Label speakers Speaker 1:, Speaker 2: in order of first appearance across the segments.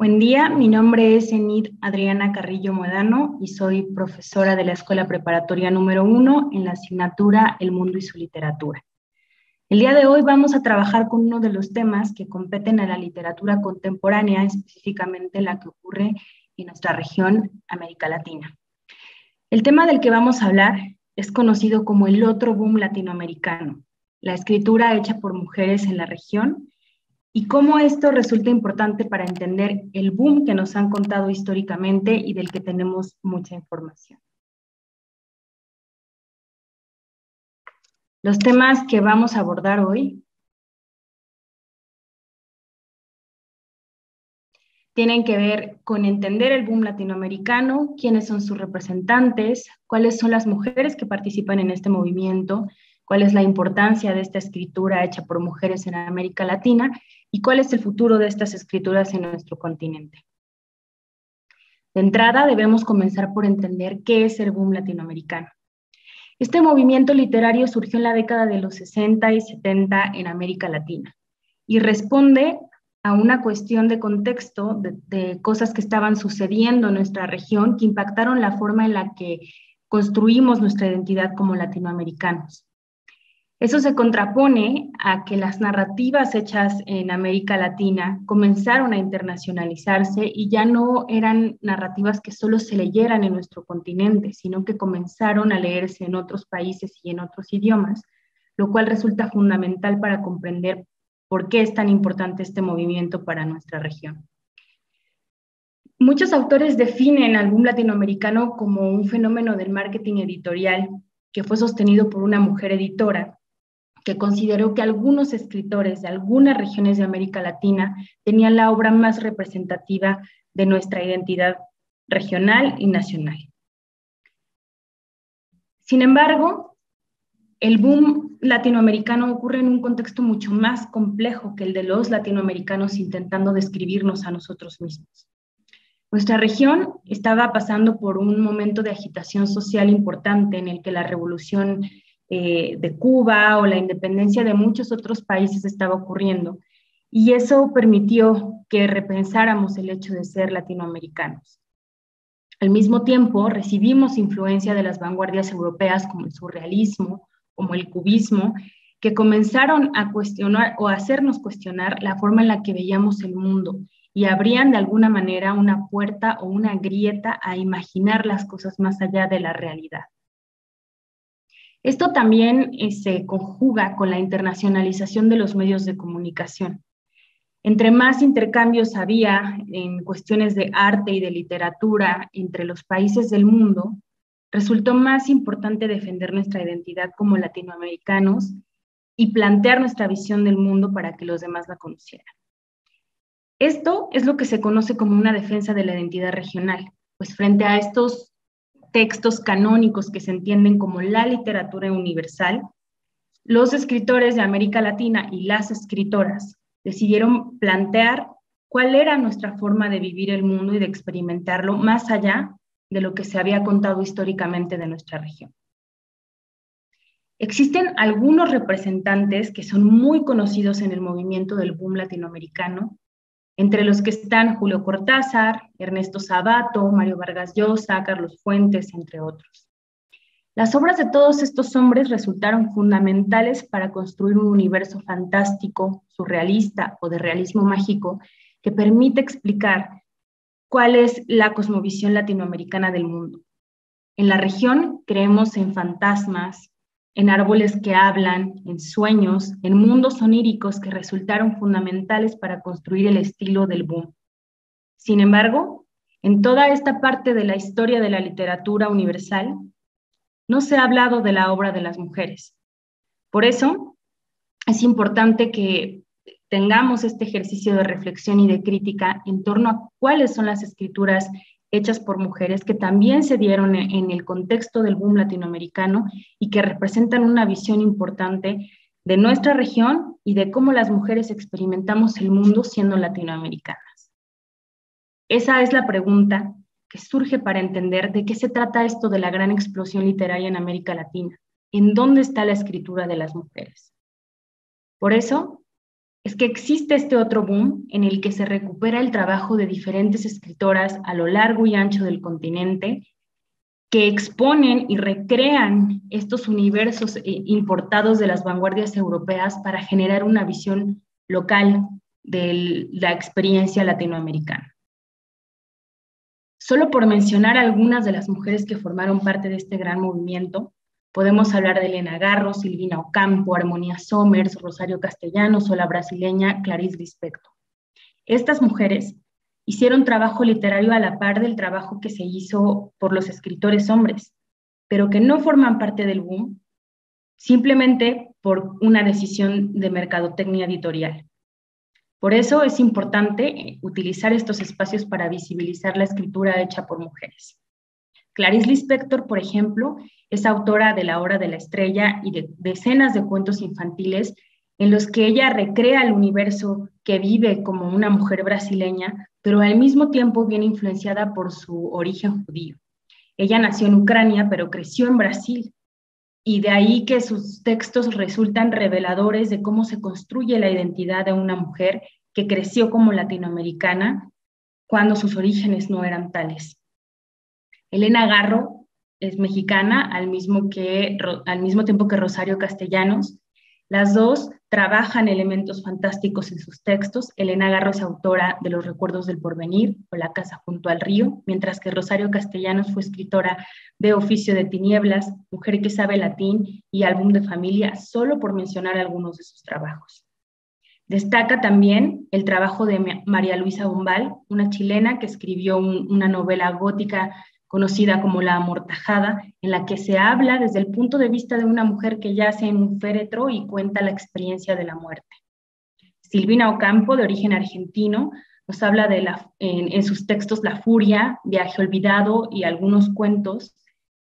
Speaker 1: Buen día, mi nombre es Enid Adriana Carrillo Modano y soy profesora de la Escuela Preparatoria número 1 en la asignatura El Mundo y su Literatura. El día de hoy vamos a trabajar con uno de los temas que competen a la literatura contemporánea, específicamente la que ocurre en nuestra región, América Latina. El tema del que vamos a hablar es conocido como el otro boom latinoamericano, la escritura hecha por mujeres en la región y cómo esto resulta importante para entender el boom que nos han contado históricamente y del que tenemos mucha información. Los temas que vamos a abordar hoy tienen que ver con entender el boom latinoamericano, quiénes son sus representantes, cuáles son las mujeres que participan en este movimiento, cuál es la importancia de esta escritura hecha por mujeres en América Latina y cuál es el futuro de estas escrituras en nuestro continente. De entrada, debemos comenzar por entender qué es el boom latinoamericano. Este movimiento literario surgió en la década de los 60 y 70 en América Latina y responde a una cuestión de contexto, de, de, cosas que estaban sucediendo en nuestra región que impactaron la forma en la que construimos nuestra identidad como latinoamericanos. Eso se contrapone a que las narrativas hechas en América Latina comenzaron a internacionalizarse y ya no eran narrativas que solo se leyeran en nuestro continente, sino que comenzaron a leerse en otros países y en otros idiomas, lo cual resulta fundamental para comprender por qué es tan importante este movimiento para nuestra región. Muchos autores definen al boom latinoamericano como un fenómeno del marketing editorial que fue sostenido por una mujer editora que consideró que algunos escritores de algunas regiones de América Latina tenían la obra más representativa de nuestra identidad regional y nacional. Sin embargo, el boom latinoamericano ocurre en un contexto mucho más complejo que el de los latinoamericanos intentando describirnos a nosotros mismos. Nuestra región estaba pasando por un momento de agitación social importante en el que la revolución eh, de Cuba o la independencia de muchos otros países estaba ocurriendo. Y eso permitió que repensáramos el hecho de ser latinoamericanos. Al mismo tiempo, recibimos influencia de las vanguardias europeas como el surrealismo, como el cubismo, que comenzaron a cuestionar o a hacernos cuestionar la forma en la que veíamos el mundo y abrían de alguna manera una puerta o una grieta a imaginar las cosas más allá de la realidad. Esto también eh, se conjuga con la internacionalización de los medios de comunicación. Entre más intercambios había en cuestiones de arte y de literatura entre los países del mundo, resultó más importante defender nuestra identidad como latinoamericanos y plantear nuestra visión del mundo para que los demás la conocieran. Esto es lo que se conoce como una defensa de la identidad regional, pues frente a estos textos canónicos que se entienden como la literatura universal, los escritores de América Latina y las escritoras decidieron plantear cuál era nuestra forma de vivir el mundo y de experimentarlo más allá de lo que se había contado históricamente de nuestra región. Existen algunos representantes que son muy conocidos en el movimiento del boom latinoamericano entre los que están Julio Cortázar, Ernesto Sabato, Mario Vargas Llosa, Carlos Fuentes, entre otros. Las obras de todos estos hombres resultaron fundamentales para construir un universo fantástico, surrealista o de realismo mágico que permite explicar cuál es la cosmovisión latinoamericana del mundo. En la región creemos en fantasmas, en árboles que hablan, en sueños, en mundos oníricos que resultaron fundamentales para construir el estilo del boom. Sin embargo, en toda esta parte de la historia de la literatura universal, no se ha hablado de la obra de las mujeres. Por eso, es importante que tengamos este ejercicio de reflexión y de crítica en torno a cuáles son las escrituras hechas por mujeres que también se dieron en el contexto del boom latinoamericano y que representan una visión importante de nuestra región y de cómo las mujeres experimentamos el mundo siendo latinoamericanas. Esa es la pregunta que surge para entender de qué se trata esto de la gran explosión literaria en América Latina. ¿En dónde está la escritura de las mujeres? Por eso, es que existe este otro boom en el que se recupera el trabajo de diferentes escritoras a lo largo y ancho del continente que exponen y recrean estos universos eh, importados de las vanguardias europeas para generar una visión local de la experiencia latinoamericana. Solo por mencionar algunas de las mujeres que formaron parte de este gran movimiento, podemos hablar de Elena Garro, Silvina Ocampo, Armonía Somers, Rosario Castellanos o la brasileña Clarice Lispector. Estas mujeres hicieron trabajo literario a la par del trabajo que se hizo por los escritores hombres, pero que no forman parte del boom simplemente por una decisión de mercadotecnia editorial. Por eso es importante utilizar estos espacios para visibilizar la escritura hecha por mujeres. Clarice Lispector, por ejemplo, es autora de La Hora de la Estrella y de decenas de cuentos infantiles en los que ella recrea el universo que vive como una mujer brasileña, pero al mismo tiempo viene influenciada por su origen judío. Ella nació en Ucrania, pero creció en Brasil, y de ahí que sus textos resultan reveladores de cómo se construye la identidad de una mujer que creció como latinoamericana cuando sus orígenes no eran tales. Elena Garro es mexicana al mismo, que, al mismo tiempo que Rosario Castellanos, las dos trabajan elementos fantásticos en sus textos. Elena Garro es autora de Los Recuerdos del Porvenir o La Casa junto al Río, mientras que Rosario Castellanos fue escritora de Oficio de Tinieblas, Mujer que sabe latín y Álbum de Familia, solo por mencionar algunos de sus trabajos. Destaca también el trabajo de María Luisa Bombal, una chilena que escribió una novela gótica conocida como La Amortajada, en la que se habla desde el punto de vista de una mujer que yace en un féretro y cuenta la experiencia de la muerte. Silvina Ocampo, de origen argentino, nos habla de la, en, sus textos La Furia, Viaje Olvidado y algunos cuentos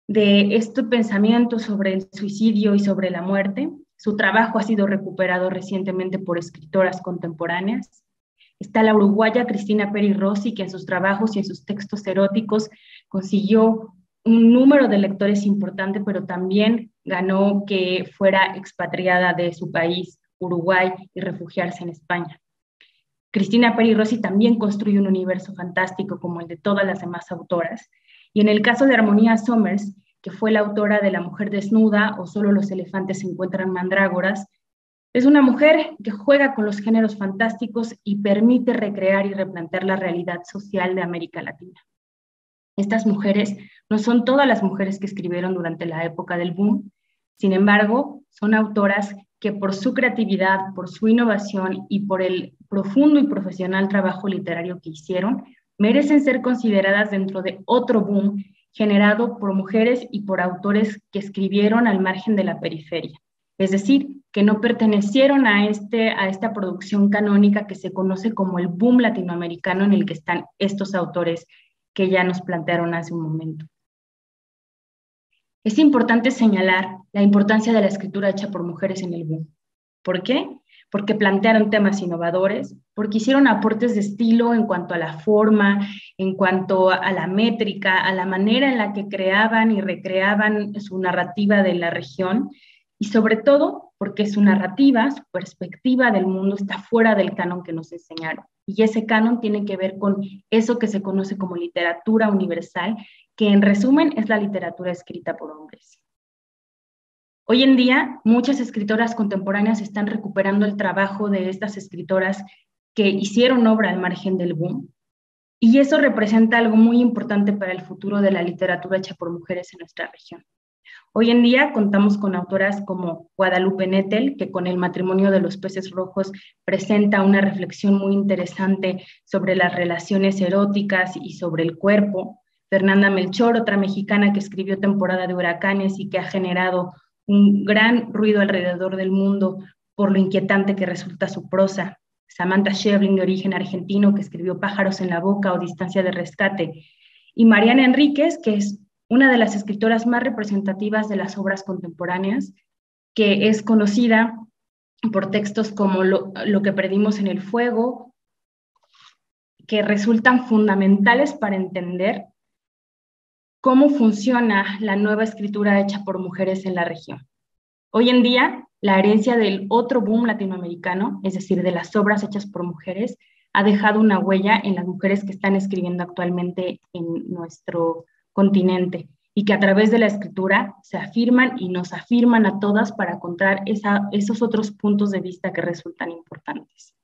Speaker 1: de este pensamiento sobre el suicidio y sobre la muerte. Su trabajo ha sido recuperado recientemente por escritoras contemporáneas. Está la uruguaya Cristina Peri Rossi, que en sus trabajos y en sus textos eróticos consiguió un número de lectores importante, pero también ganó que fuera expatriada de su país, Uruguay, y refugiarse en España. Cristina Peri Rossi también construye un universo fantástico como el de todas las demás autoras. Y en el caso de Armonía Somers, que fue la autora de La mujer desnuda o Solo los elefantes se encuentran mandrágoras, es una mujer que juega con los géneros fantásticos y permite recrear y replantear la realidad social de América Latina. Estas mujeres no son todas las mujeres que escribieron durante la época del boom, sin embargo, son autoras que por su creatividad, por su innovación y por el profundo y profesional trabajo literario que hicieron, merecen ser consideradas dentro de otro boom generado por mujeres y por autores que escribieron al margen de la periferia. Es decir, que no pertenecieron a, este, a esta producción canónica que se conoce como el boom latinoamericano en el que están estos autores que ya nos plantearon hace un momento. Es importante señalar la importancia de la escritura hecha por mujeres en el boom. ¿Por qué? Porque plantearon temas innovadores, porque hicieron aportes de estilo en cuanto a la forma, en cuanto a la métrica, a la manera en la que creaban y recreaban su narrativa de la región y sobre todo porque su narrativa, su perspectiva del mundo está fuera del canon que nos enseñaron. Y ese canon tiene que ver con eso que se conoce como literatura universal, que en resumen es la literatura escrita por hombres. Hoy en día, muchas escritoras contemporáneas están recuperando el trabajo de estas escritoras que hicieron obra al margen del boom. Y eso representa algo muy importante para el futuro de la literatura hecha por mujeres en nuestra región. Hoy en día contamos con autoras como Guadalupe Nettel, que con el matrimonio de los peces rojos presenta una reflexión muy interesante sobre las relaciones eróticas y sobre el cuerpo. Fernanda Melchor, otra mexicana que escribió Temporada de Huracanes y que ha generado un gran ruido alrededor del mundo por lo inquietante que resulta su prosa. Samantha Shevlin, de origen argentino, que escribió Pájaros en la Boca o Distancia de Rescate. Y Mariana Enríquez, que es una de las escritoras más representativas de las obras contemporáneas, que es conocida por textos como Lo, que perdimos en el fuego, que resultan fundamentales para entender cómo funciona la nueva escritura hecha por mujeres en la región. Hoy en día, la herencia del otro boom latinoamericano, es decir, de las obras hechas por mujeres, ha dejado una huella en las mujeres que están escribiendo actualmente en nuestro continente y que a través de la escritura se afirman y nos afirman a todas para encontrar esos otros puntos de vista que resultan importantes.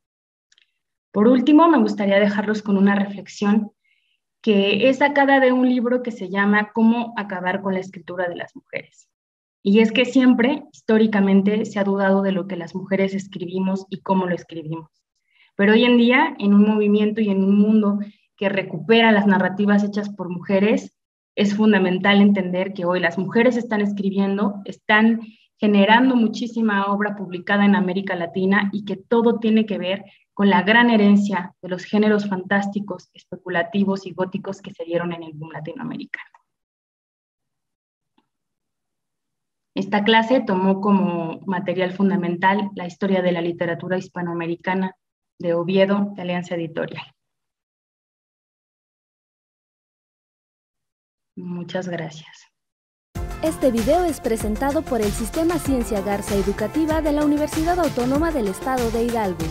Speaker 1: Por último, me gustaría dejarlos con una reflexión que es sacada de un libro que se llama Cómo acabar con la escritura de las mujeres. Y es que siempre, históricamente, se ha dudado de lo que las mujeres escribimos y cómo lo escribimos. Pero hoy en día, en un movimiento y en un mundo que recupera las narrativas hechas por mujeres, es fundamental entender que hoy las mujeres están escribiendo, están generando muchísima obra publicada en América Latina y que todo tiene que ver con la gran herencia de los géneros fantásticos, especulativos y góticos que se dieron en el boom latinoamericano. Esta clase tomó como material fundamental la historia de la literatura hispanoamericana de Oviedo, de Alianza Editorial. Muchas gracias.
Speaker 2: Este video es presentado por el Sistema Ciencia Garza Educativa de la Universidad Autónoma del Estado de Hidalgo.